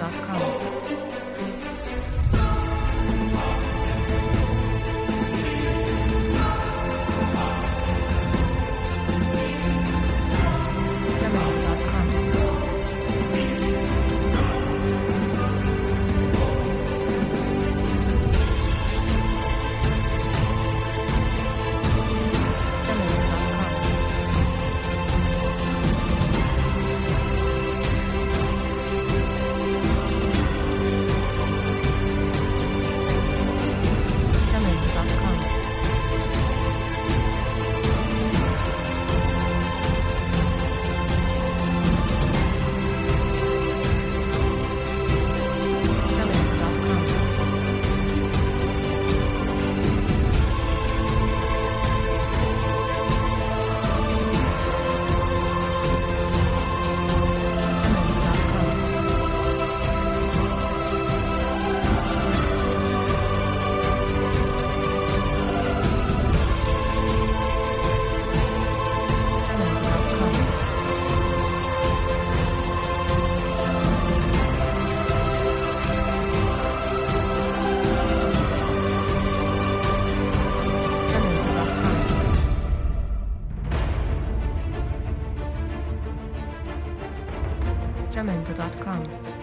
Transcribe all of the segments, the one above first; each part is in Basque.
Apple.com. sacramento.com.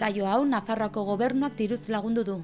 Saio hau Nafarroako gobernuak diruz lagundu du.